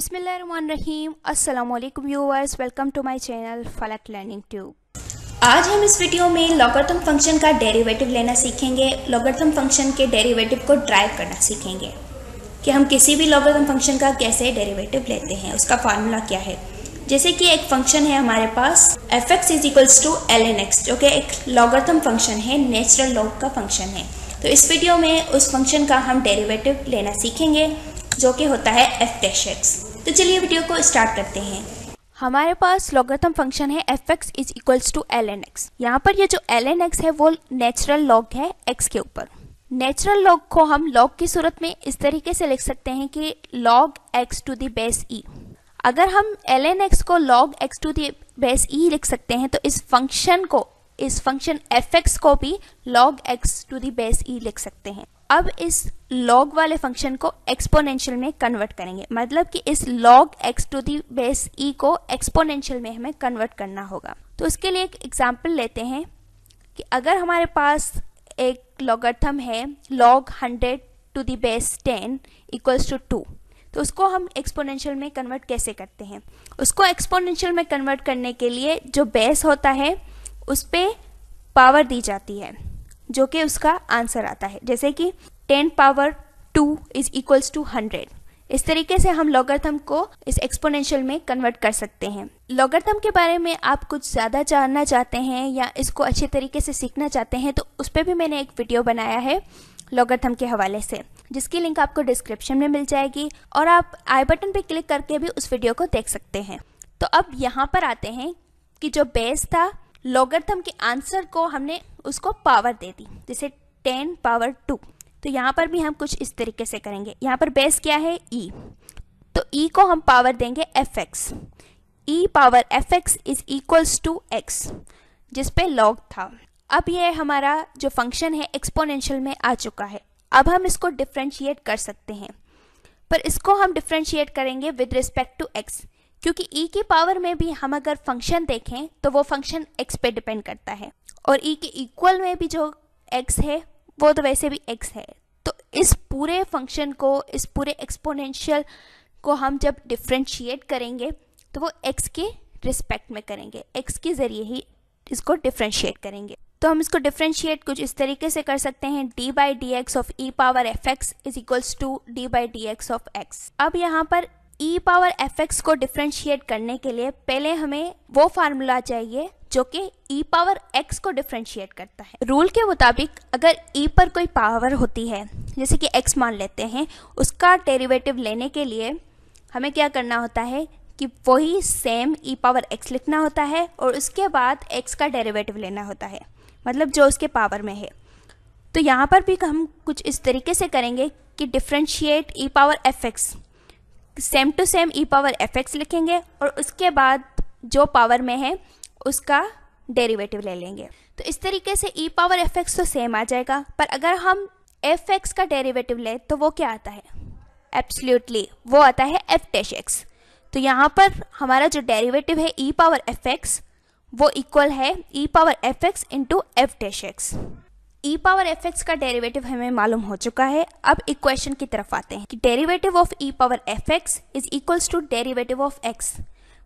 बिस्मिल्लाहिर्रहमानिर्रहीम। अस्सलाम वालेकुम viewers, welcome to my channel Falak learning tube. आज हम इस वीडियो में लॉगरिथम फ़ंक्शन का डेरिवेटिव लेना सीखेंगे लॉगरिथम फ़ंक्शन के डेरिवेटिव को ड्राइव करना सीखेंगे। कि हम किसी भी लॉगरिथम फ़ंक्शन का कैसे डेरिवेटिव लेते हैं, उसका फार्मूला क्या है। जैसे कि एक फ़ंक्शन है हमारे पास F X is equals to L N X जो कि एक लॉगरिथम फ़ंक्शन है नेचुरल लॉग का फ़ंक्शन है। तो इस वीडियो में उस फ़ंक्शन का हम डेरिवेटिव लेना सीखेंगे, जो कि होता है एफ़ डैश एक्स तो चलिए वीडियो को स्टार्ट करते हैं। हमारे पास लॉगरिथम फ़ंक्शन है F X is equals to L N X यहाँ पर ये जो एल एन एक्स है, वो नेचुरल लॉग है एक्स के ऊपर। नेचुरल लॉग को हम लॉग की सूरत में इस तरीके से लिख सकते हैं कि log X to the base E अगर हम एल एन एक्स को log X to the base E लिख सकते हैं तो इस फ़ंक्शन को, इस फ़ंक्शन एफ़ एक्स को भी log X to the base E लिख सकते हैं। अब इस log वाले फ़ंक्शन को एक्सपोनेंशियल में कन्वर्ट करेंगे। मतलब कि इस log x to the base e को एक्सपोनेंशियल में हमें कन्वर्ट करना होगा। तो उसके लिए एक एग्ज़ाम्पल लेते हैं कि अगर हमारे पास एक लॉगर्थम है, log 100 to the base 10 equals to two तो उसको हम एक्सपोनेंशियल में कन्वर्ट कैसे करते हैं? उसको एक्सपोनेंशियल में कन्वर्ट करने के लिए जो बेस होता है, उस पर पावर दी जाती है। जो कि उसका आंसर आता है। जैसे कि ten power two is equals to hundred. इस तरीके से हम लॉगर्थम को इस एक्सपोनेंशियल में कन्वर्ट कर सकते हैं। लॉगर्थम के बारे में आप कुछ ज़्यादा जानना चाहते हैं या इसको अच्छे तरीके से सीखना चाहते हैं तो उस पर भी मैंने एक वीडियो बनाया है लॉगर्थम के हवाले से, जिसकी लिंक आपको डिस्क्रिप्शन में मिल जाएगी और आप आई बटन पर क्लिक करके भी उस वीडियो को देख सकते हैं। तो अब यहाँ पर आते हैं कि जो बेस था लॉगर्थम के आंसर को हमने उसको पावर दे दी, जैसे टेन पावर टू तो यहाँ पर भी हम कुछ इस तरीके से करेंगे। यहाँ पर बेस क्या है? ई e. तो ई e को हम पावर देंगे F X E power F X is equals to X जिसपे लॉग था। अब ये हमारा जो फ़ंक्शन है एक्सपोनेंशियल में आ चुका है। अब हम इसको डिफ्रेंशिएट कर सकते हैं। पर इसको हम डिफ्रेंशिएट करेंगे विद रिस्पेक्ट टू एक्स क्योंकि e की पावर में भी हम अगर फ़ंक्शन देखें तो वो फ़ंक्शन एक्स पे डिपेंड करता है। और e के इक्वल में भी जो एक्स है, वो तो वैसे भी एक्स है। तो इस पूरे फ़ंक्शन को, इस पूरे एक्सपोनेंशियल को हम जब डिफ्रेंशिएट करेंगे तो वो एक्स के रिस्पेक्ट में करेंगे। एक्स के ज़रिए ही इसको डिफ्रेंशिएट करेंगे। तो हम इसको डिफ्रेंशिएट कुछ इस तरीके से कर सकते हैं। D by D X of E power F X is equals to D by D X of X अब यहाँ पर ई पावर एफ़ एक्स को डिफ्रेंशिएट करने के लिए पहले हमें वो फार्मूला चाहिए जो कि ई पावर एक्स को डिफ्रेंशिएट करता है। रूल के मुताबिक अगर ई e पर कोई पावर होती है, जैसे कि एक्स मान लेते हैं, उसका डेरिवेटिव लेने के लिए हमें क्या करना होता है कि वही सेम ई पावर एक्स लिखना होता है और उसके बाद एक्स का डेरिवेटिव लेना होता है मतलब जो उसके पावर में है। तो यहाँ पर भी हम कुछ इस तरीके से करेंगे कि differentiate e power f x same to same e power f x लिखेंगे और उसके बाद जो पावर में है, उसका डेरिवेटिव ले लेंगे। तो इस तरीके से ई पावर एफ़ एक्स तो सेम आ जाएगा, पर अगर हम एफ़ एक्स का डेरिवेटिव लें तो वो क्या आता है? एब्सोल्युटली वो आता है एफ़ डैश एक्स तो यहाँ पर हमारा जो डेरिवेटिव है ई पावर एफ़ एक्स वो इक्वल है e power f x into f dash x e power f x का डेरिवेटिव हमें मालूम हो चुका है। अब इक्वेशन की तरफ़ आते हैं कि derivative of e power f x is equals to derivative of x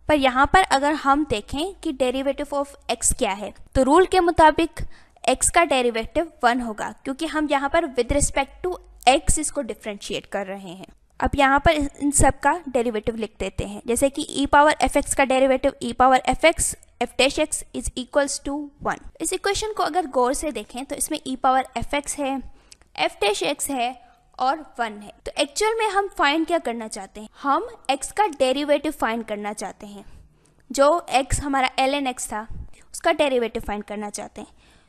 पर यहाँ पर अगर हम देखें कि डेरिवेटिव ऑफ़ एक्स क्या है तो रूल के मुताबिक एक्स का डेरिवेटिव वन होगा, क्योंकि हम यहाँ पर विद रिस्पेक्ट टू एक्स इसको डिफ्रेंशिएट कर रहे हैं। अब यहाँ पर इन सब का डेरिवेटिव लिख देते हैं। जैसे कि ई पावर एफ़ एक्स का derivative e power f x f dash x is equals to one इस इक्वेशन को अगर गौर से देखें तो इसमें ई पावर एफ़ एक्स है एफ़ डैश एक्स है और वन है। तो एक्चुअल में हम फाइंड क्या करना चाहते हैं? हम एक्स का डेरिवेटिव फाइंड करना चाहते हैं। जो एक्स हमारा एल एन एक्स था, उसका डेरिवेटिव फाइंड करना चाहते हैं।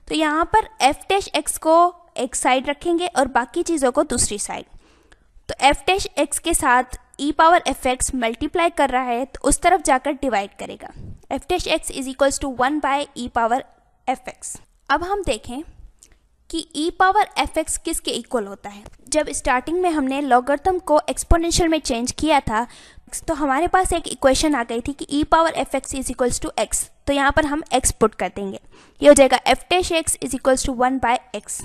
तो यहाँ पर एफ़ डैश एक्स को एक साइड रखेंगे और बाकी चीज़ों को दूसरी साइड तो एफ़ डैश एक्स के साथ e power f x multiply कर रहा है तो उस तरफ़ जाकर डिवाइड करेगा। F dash x is equals to one by e power f x अब हम देखें कि ई पावर एफ़ एक्स किसके इक्वल होता है। जब स्टार्टिंग में हमने लॉगर्थम को एक्सपोनेंशियल में चेंज किया था तो हमारे पास एक इक्वेशन आ गई थी कि e power f x is equals to x तो यहाँ पर हम एक्स पुट कर देंगे। ये हो जाएगा f dash x is equals to one by x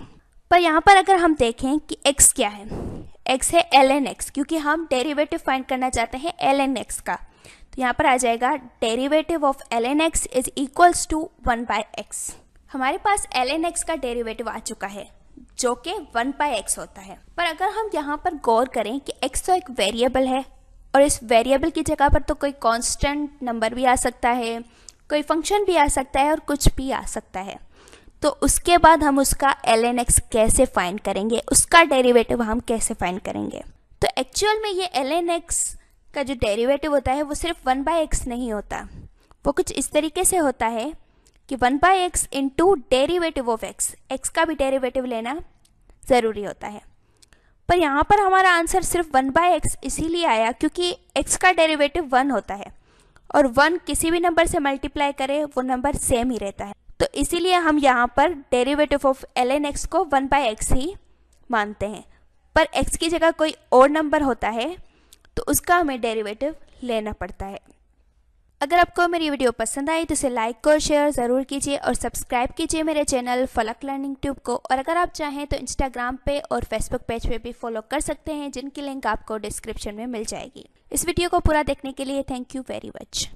पर यहाँ पर अगर हम देखें कि एक्स क्या है एक्स है एल एन एक्स क्योंकि हम डेरिवेटिव फाइंड करना चाहते हैं एल एन एक्स का। तो यहाँ पर आ जाएगा derivative of l n x is equals to one by x हमारे पास एल एन एक्स का डेरिवेटिव आ चुका है, जो कि वन बाय एक्स होता है। पर अगर हम यहाँ पर गौर करें कि एक्स तो एक वेरिएबल है, और इस वेरिएबल की जगह पर तो कोई कांस्टेंट नंबर भी आ सकता है, कोई फ़ंक्शन भी आ सकता है, और कुछ भी आ सकता है। तो उसके बाद हम उसका एल एन एक्स कैसे फाइंड करेंगे? उसका डेरिवेटिव हम कैसे फाइंड करेंगे? तो एक्चुअल में ये एल एन एक्स का जो डेरिवेटिव होता है, वो सिर्फ़ वन बाय एक्स नहीं होता। वो कुछ इस तरीके से होता है कि one by x into derivative of x x का भी डेरिवेटिव लेना ज़रूरी होता है। पर यहाँ पर हमारा आंसर सिर्फ़ वन बाय एक्स इसीलिए आया क्योंकि एक्स का डेरिवेटिव वन होता है। और वन किसी भी नंबर से मल्टीप्लाई करे, वो नंबर सेम ही रहता है। तो इसीलिए हम यहाँ पर derivative of l n x को वन बाय एक्स ही मानते हैं। पर एक्स की जगह कोई और नंबर होता है तो उसका हमें डेरिवेटिव लेना पड़ता है। अगर आपको मेरी वीडियो पसंद आई तो इसे लाइक और शेयर ज़रूर कीजिए और सब्सक्राइब कीजिए मेरे चैनल फलक लर्निंग ट्यूब को। और अगर आप चाहें तो इंस्टाग्राम पे और फेसबुक पेज पे भी फॉलो कर सकते हैं, जिनकी लिंक आपको डिस्क्रिप्शन में मिल जाएगी। इस वीडियो को पूरा देखने के लिए थैंक यू वेरी मच